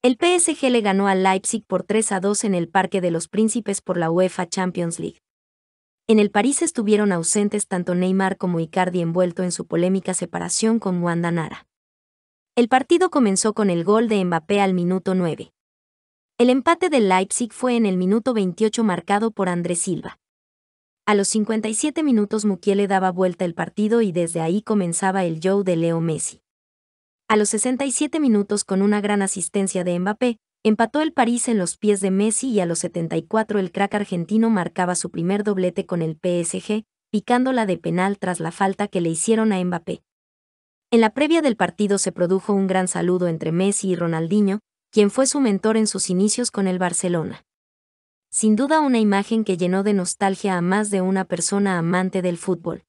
El PSG le ganó al Leipzig por 3 a 2 en el Parque de los Príncipes por la UEFA Champions League. En el París estuvieron ausentes tanto Neymar como Icardi envuelto en su polémica separación con Wanda Nara. El partido comenzó con el gol de Mbappé al minuto 9. El empate del Leipzig fue en el minuto 28 marcado por André Silva. A los 57 minutos Mukiele daba vuelta el partido y desde ahí comenzaba el show de Leo Messi. A los 67 minutos con una gran asistencia de Mbappé, Empató el París en los pies de Messi y a los 74 el crack argentino marcaba su primer doblete con el PSG, picándola de penal tras la falta que le hicieron a Mbappé. En la previa del partido se produjo un gran saludo entre Messi y Ronaldinho, quien fue su mentor en sus inicios con el Barcelona. Sin duda una imagen que llenó de nostalgia a más de una persona amante del fútbol.